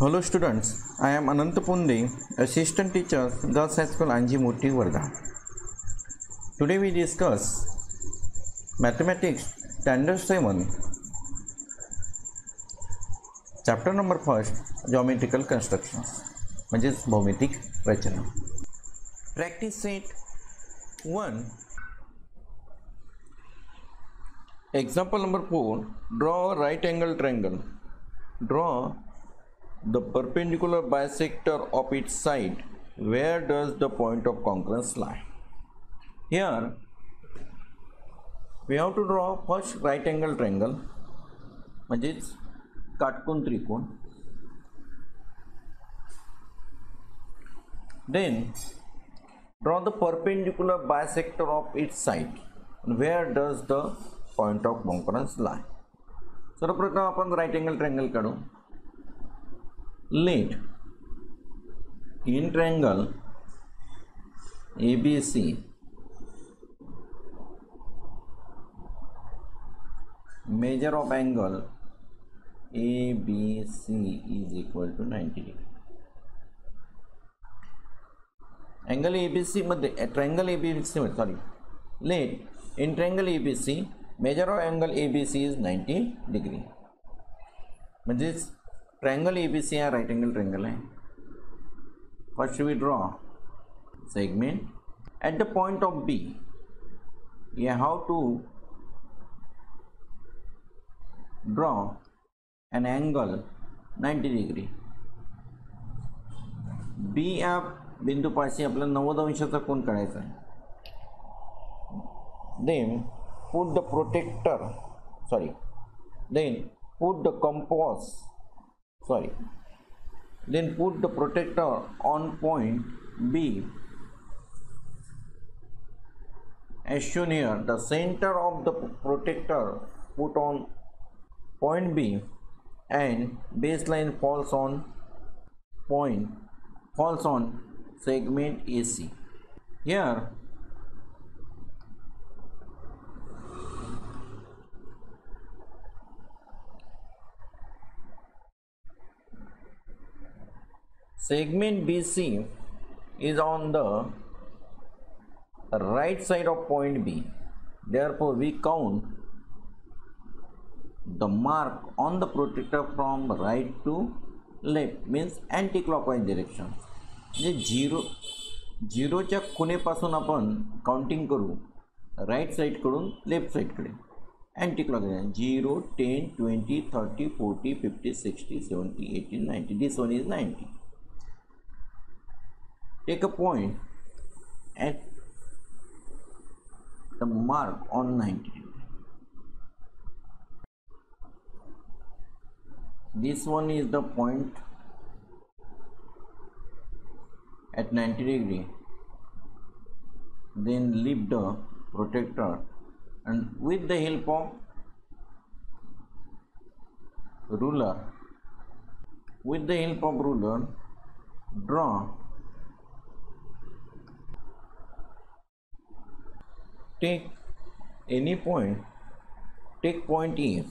Hello students I am Anant Punde assistant teacher girls high school Anji Murti Wardha today we discuss mathematics standard seven chapter number first geometrical construction मज़े भौमितिक रचना practice set one example number four draw right angle triangle draw Draw the perpendicular bisector of its side where does the point of concurrence lie here we have to draw first right angle triangle म्हणजेच काटकोन त्रिकोण then draw the perpendicular bisector of its side where does the point of concurrence lie सर्वप्रथम आपण right angle triangle काढू let in triangle A B C measure of angle A B C is equal to ninety degree. Angle A B C Madhya triangle A B C may sorry let in triangle A B C measure of angle A B C is ninety degree. मजेच triangle ABC या right angle triangle है first we draw segment at the point of B yeah how to draw an angle 90 degree B या बिंदूपाशी आपल्याला नव्वद अंशाचा कोण then put the protractor sorry then put the compass sorry. Then put the protector on point B. As shown here the center of the protector put on point B and baseline falls on point falls on segment AC here segment BC is on the right side of point B. Therefore, we count the mark on the protector from right to left means anti-clockwise direction. म्हणजे zero झिरोच्या खुणेपासून आपण counting करू right साईडकडून left साईडकडे anti clockwise zero ten twenty thirty forty fifty sixty seventy eighty ninety this one is ninety take a point at the mark on 90 degree. This one is the point at 90 degree. Then leave the protector and with the help of ruler with the help of ruler draw take any point take point A.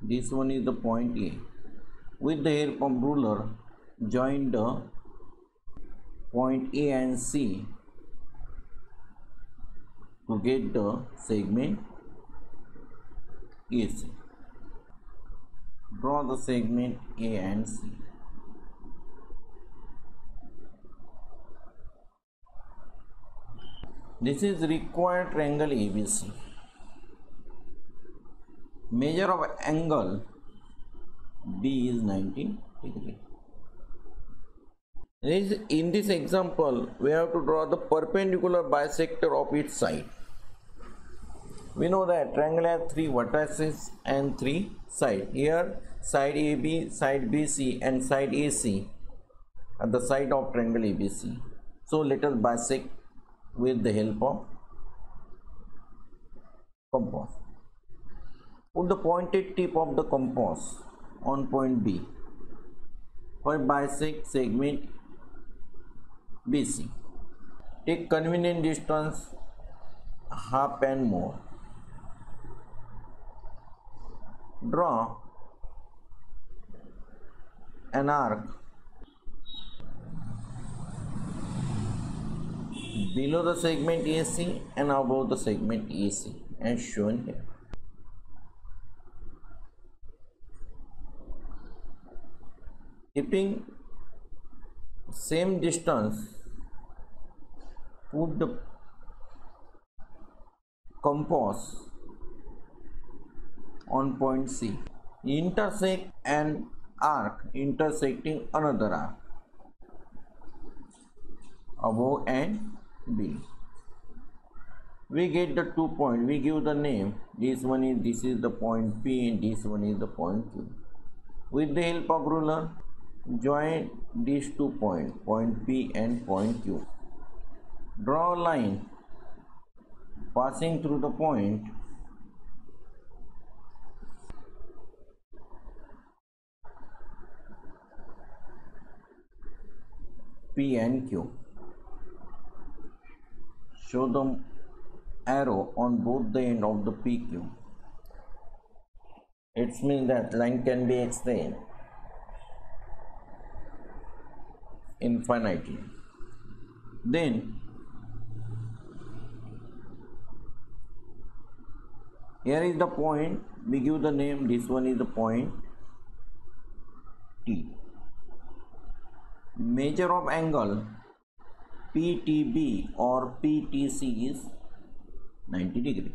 This one is the point A. With the help of ruler join the point A and C to get the segment AC draw the segment A and C This is required triangle ABC. Measure of angle B is 90 degree. This- In this example, we have to draw the perpendicular bisector of its side. We know that triangle has three vertices and three sides. Here, side AB, side BC, and side AC are the side of triangle ABC. So let us bisect with the help of compass. Put the pointed tip of the compass on point B. For bisect segment BC. Take convenient distance half and more. Draw an arc below the segment AC and above the segment AC as shown here. Keeping same distance, put the compass on point C. Intersect an arc intersecting another arc above and below. We get the two point. We give the name. This one is this is the point P and this one is the point Q. With the help of ruler, join these two point P and point Q. Draw a line passing through the point P and Q. Show the arrow on both the end of the PQ. It means that line can be extended infinitely. Then here is the point we give the name this one is the point T measure of angle PTB or PTC is 90 degree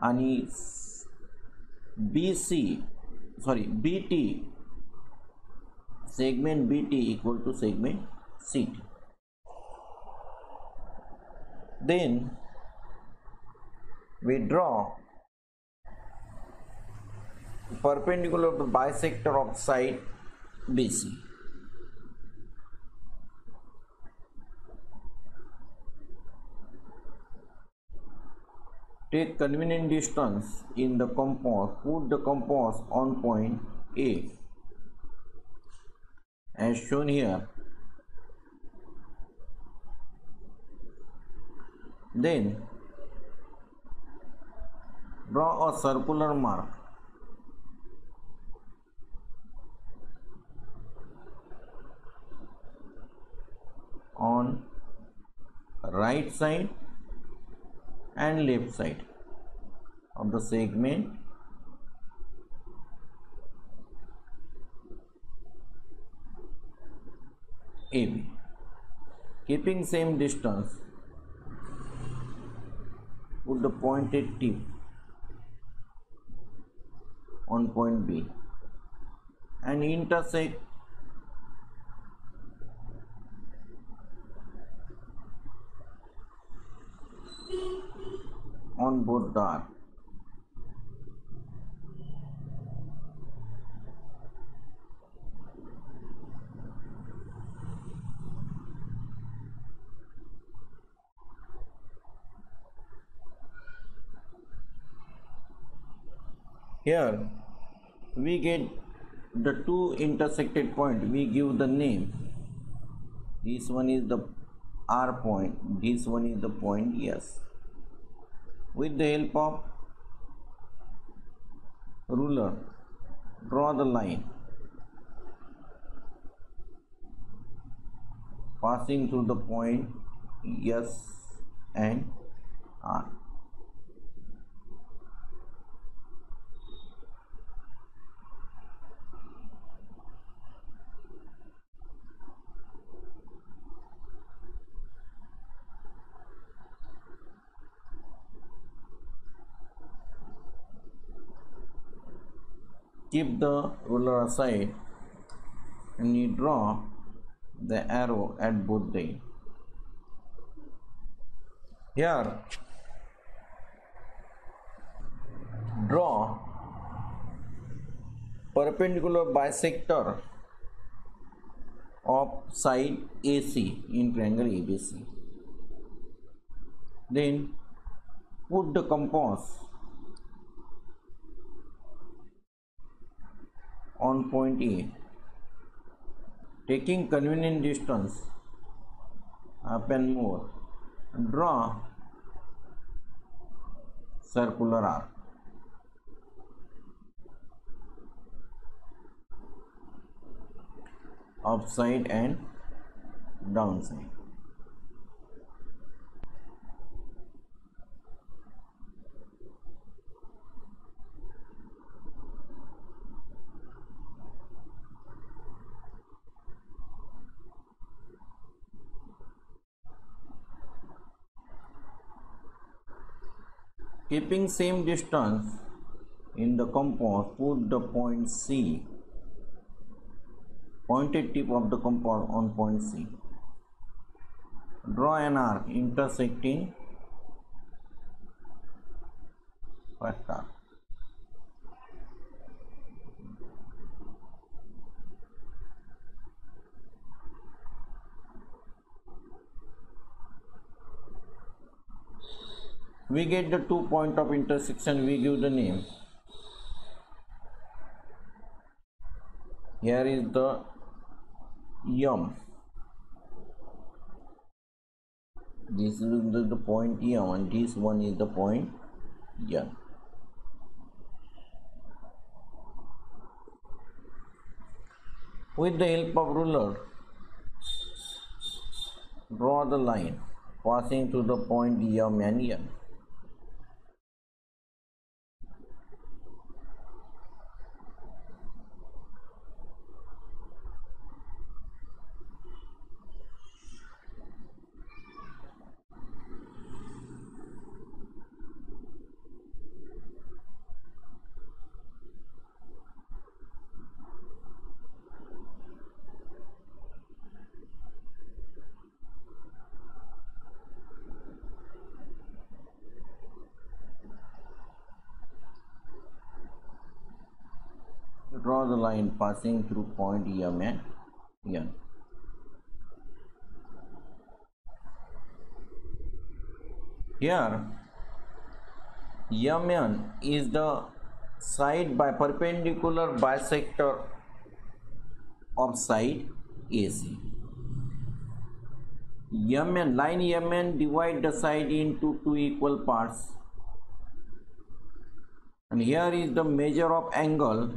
and BC sorry BT segment BT equal to segment CT then we draw perpendicular to bisector of side BC. Take convenient distance in the compass, put the compass on point A. As shown here. Then draw a circular mark. On right side and left side of the segment AB. Keeping same distance, put the pointed tip on point B and intersect on both the arc. Here we get the two intersected point. We give the name. This one is the R point. This one is the point S. With the help of ruler, draw the line passing through the point S and R. keep the ruler aside and you draw the arrow at both the. Here, draw perpendicular bisector of side AC in triangle ABC. Then put the compass on point A. Taking convenient distance up and more, draw circular arc. upside and downside keeping same distance in the compass put the point C. Pointed tip of the compass on point C. Draw an arc intersecting first arc we get the two point of intersection we give the name. Here is the yum this is the, point yum and this one is the point yum with the help of ruler draw the line passing to the point yum and yum draw the line passing through point M and N. Here, MN is the side by perpendicular bisector of side AC. MN line MN divide the side into two equal parts and here is the measure of angle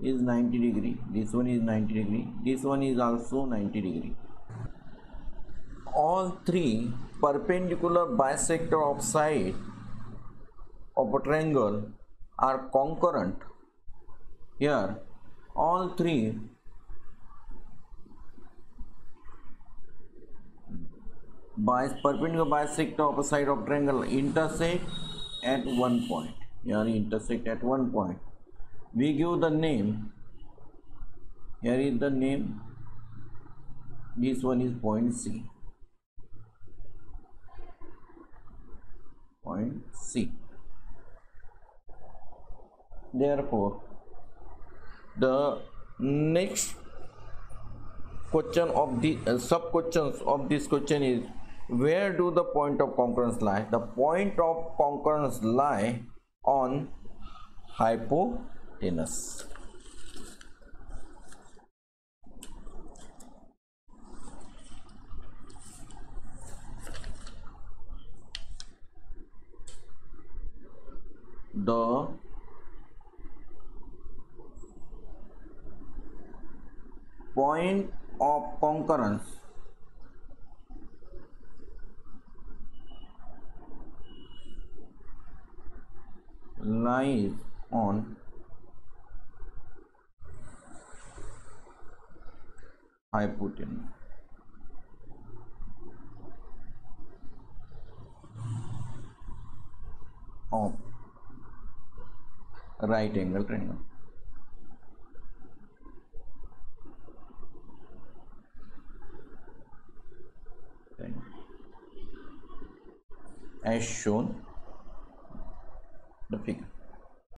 is 90 degree this one is 90 degree this one is also 90 degree all three perpendicular bisector of side of a triangle are concurrent here all three by perpendicular bisector of a side of triangle intersect at one point here intersect at one point we give the name. Here is the name. This one is point C. Point C. Therefore the next question of the uh, sub questions of this question is where do the point of concurrence lie? The point of concurrence lie on hypo tennis the point of concurrence lies on hypotenuse. of oh. right angle triangle. as shown the figure